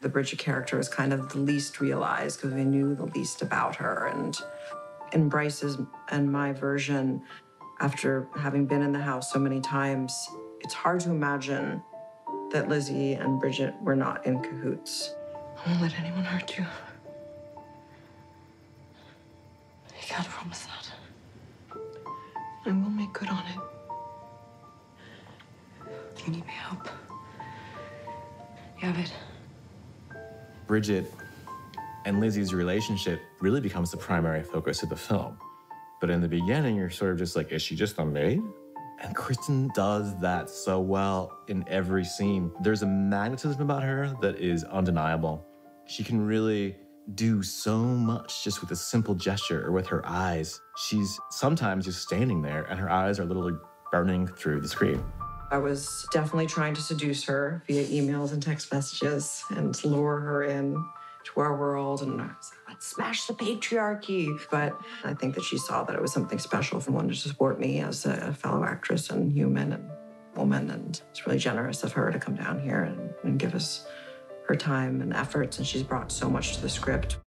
The Bridget character was kind of the least realized because we knew the least about her. And in Bryce's and my version, after having been in the house so many times, it's hard to imagine that Lizzie and Bridget were not in cahoots. I won't let anyone hurt you. I can't promise that. I will make good on it. You need my help. You have it. Bridget and Lizzie's relationship really becomes the primary focus of the film. But in the beginning, you're sort of just like, is she just a maid? And Kristen does that so well in every scene. There's a magnetism about her that is undeniable. She can really do so much just with a simple gesture or with her eyes. She's sometimes just standing there and her eyes are literally burning through the screen. I was definitely trying to seduce her via emails and text messages and lure her in to our world. And I was like, let's smash the patriarchy. But I think that she saw that it was something special and wanted to support me as a fellow actress and human and woman. And it's really generous of her to come down here and, and give us her time and efforts. And she's brought so much to the script.